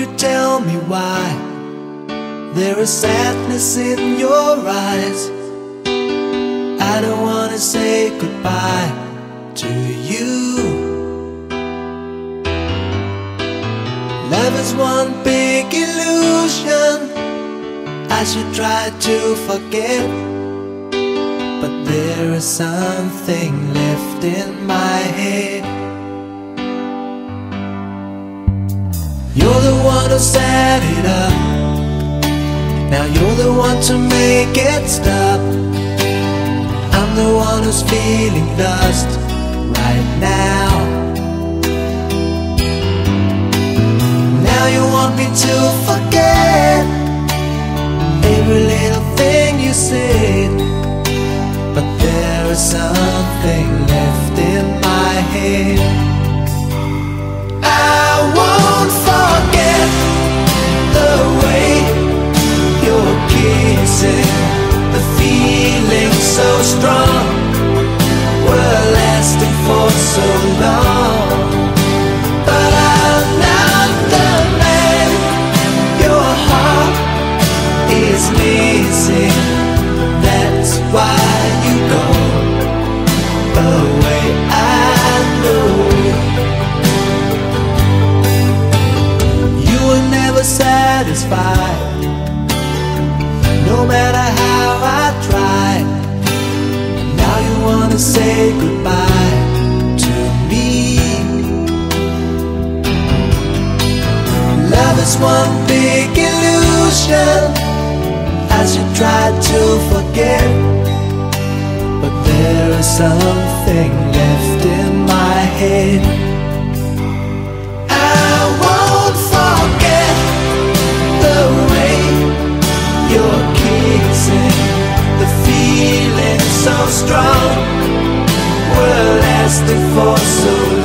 you tell me why there is sadness in your eyes? I don't wanna say goodbye to you. Love is one big illusion. I should try to forget, but there is something left in my head. You're the one who set it up. Now you're the one to make it stop. I'm the one who's feeling lost right now. Now you want me to forget every little thing you said. But there is something left in my head. I satisfied. No matter how I tried, now you wanna say goodbye to me. Love is one big illusion. I should try to forget, but there is something left in my head. Strong. We're lasting for so long.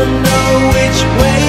would know which way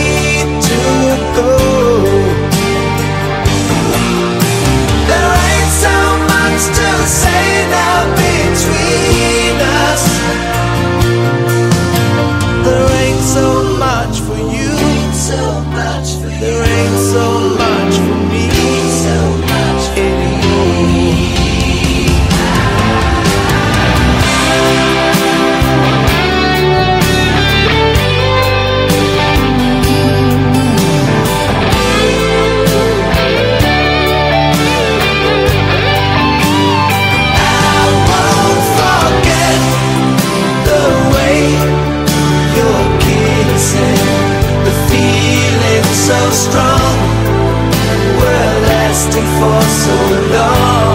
strong, we're lasting for so long.